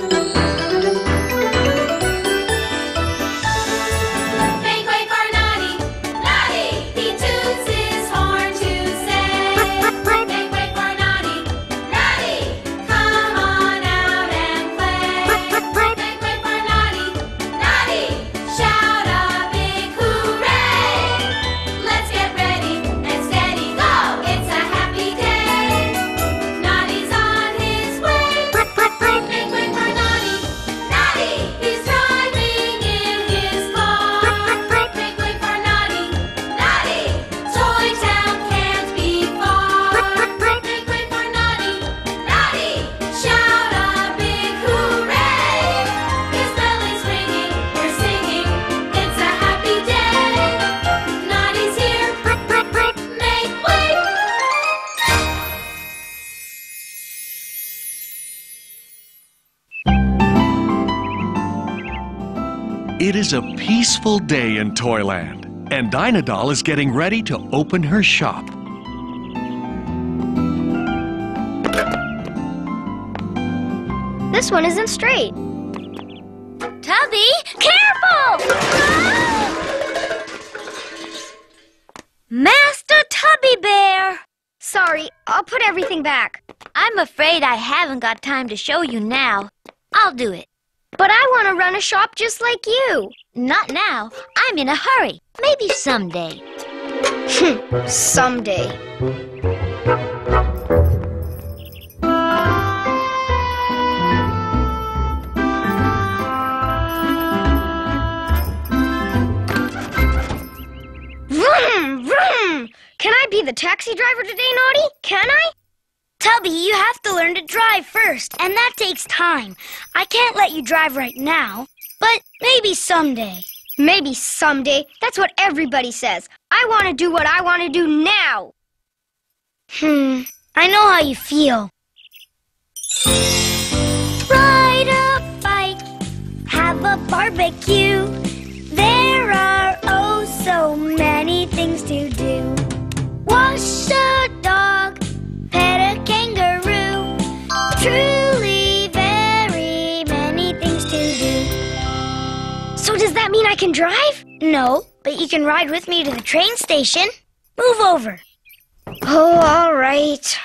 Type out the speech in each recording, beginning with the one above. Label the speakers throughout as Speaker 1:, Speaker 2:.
Speaker 1: Make
Speaker 2: It is a peaceful day in Toyland, and Dinah Doll is getting ready to open her shop.
Speaker 3: This one isn't straight.
Speaker 4: Tubby, careful! Ah! Master Tubby Bear!
Speaker 3: Sorry, I'll put everything back.
Speaker 4: I'm afraid I haven't got time to show you now. I'll do it.
Speaker 3: But I want to run a shop just like you.
Speaker 4: Not now. I'm in a hurry. Maybe someday.
Speaker 3: Hmm, someday. Vroom, vroom. Can I be the taxi driver today, Noddy? Can I?
Speaker 5: Tubby, you have to learn to drive first, and that takes time. I can't let you drive right now, but maybe someday.
Speaker 3: Maybe someday. That's what everybody says. I want to do what I want to do now.
Speaker 5: Hmm, I know how you feel. Ride a bike, have a barbecue. There are oh so many things to do. Wash a
Speaker 3: can drive?
Speaker 5: No, but you can ride with me to the train station. Move over.
Speaker 3: Oh, all right.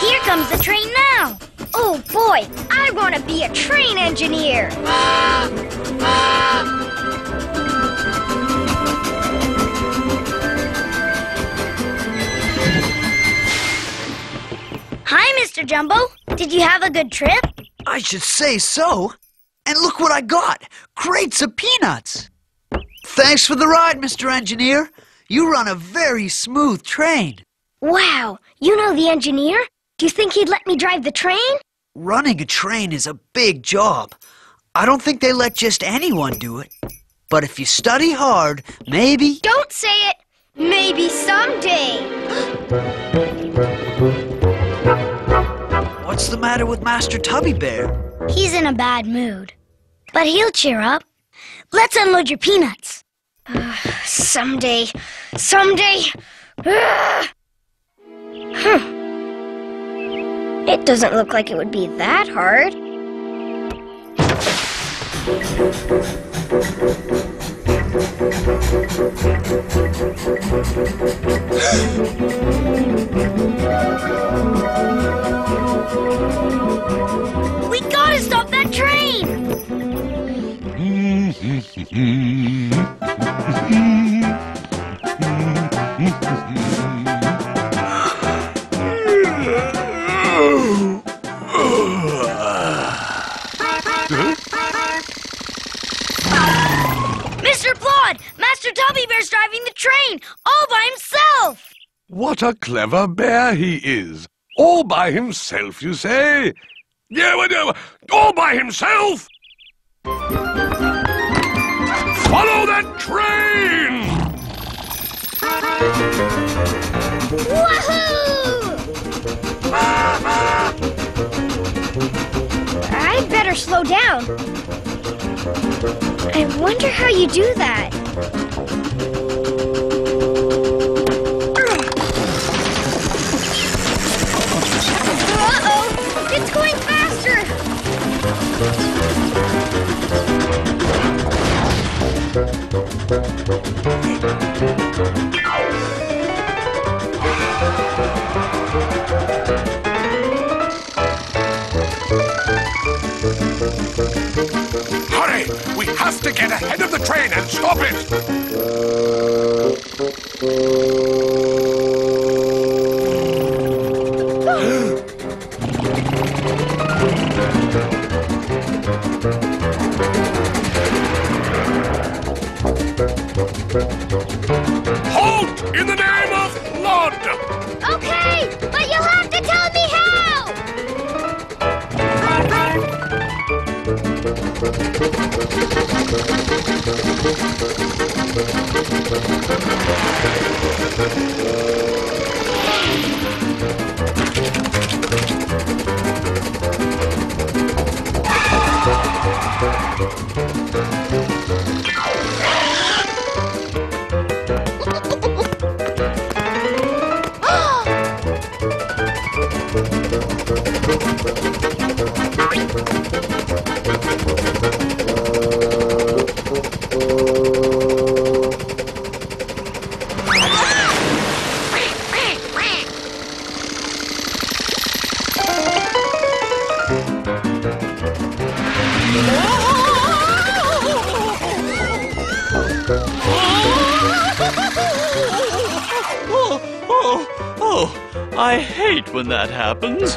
Speaker 5: Here comes the train now.
Speaker 3: Oh boy, I want to be a train engineer.
Speaker 5: Mr. Jumbo. Did you have a good trip?
Speaker 6: I should say so. And look what I got crates of peanuts. Thanks for the ride, Mr. Engineer. You run a very smooth train.
Speaker 3: Wow, you know the engineer? Do you think he'd let me drive the train?
Speaker 6: Running a train is a big job. I don't think they let just anyone do it. But if you study hard, maybe.
Speaker 3: Don't say it. Maybe someday.
Speaker 6: The matter with Master Tubby Bear?
Speaker 5: He's in a bad mood. But he'll cheer up. Let's unload your peanuts.
Speaker 3: Someday. Someday. Ugh. Huh. It doesn't look like it would be that hard.
Speaker 5: We gotta stop that train! Bear's driving the train all by himself!
Speaker 7: What a clever bear he is. All by himself, you say? Yeah, well, all by himself? Follow that train!
Speaker 3: Woohoo! I better better slow down. I wonder how you do that. Uh-oh! It's going faster!
Speaker 7: Have to get ahead of the train and stop it! Halt! In the name of
Speaker 8: Oh, oh, I hate when that happens.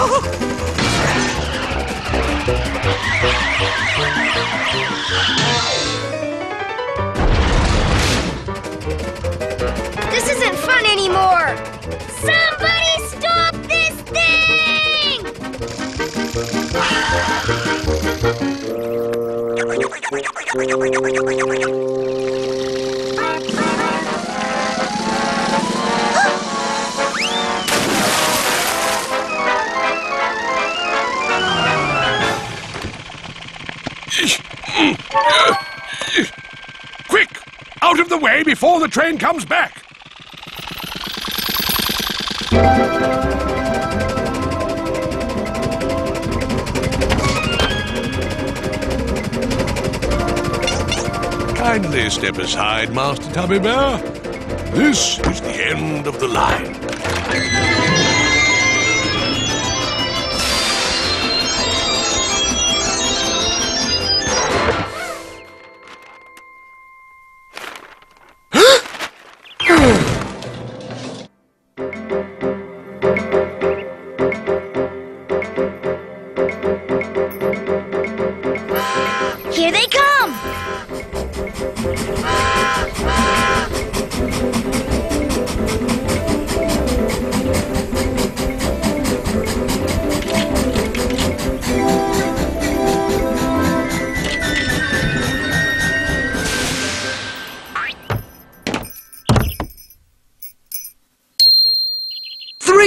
Speaker 3: This isn't fun anymore! Somebody stop this thing!
Speaker 7: Quick! Out of the way before the train comes back! Kindly step aside, Master Tubby Bear. This is the end of the line.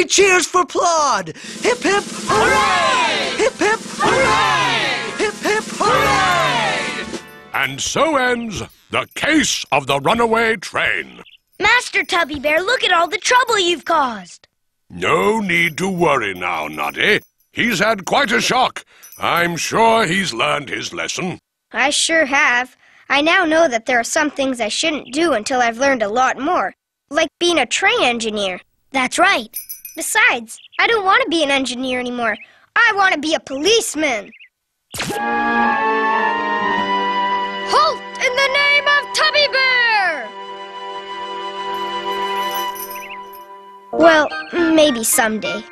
Speaker 6: Three cheers for Plod! Hip hip hooray! Hip hip hooray! Hip hip hooray!
Speaker 7: And so ends the case of the runaway train.
Speaker 5: Master Tubby Bear, look at all the trouble you've caused.
Speaker 7: No need to worry now, Noddy. He's had quite a shock. I'm sure he's learned his lesson.
Speaker 3: I sure have. I now know that there are some things I shouldn't do until I've learned a lot more, like being a train engineer.
Speaker 5: That's right.
Speaker 3: Besides, I don't want to be an engineer anymore. I want to be a policeman. Halt in the name of Tubby Bear! Well, maybe someday.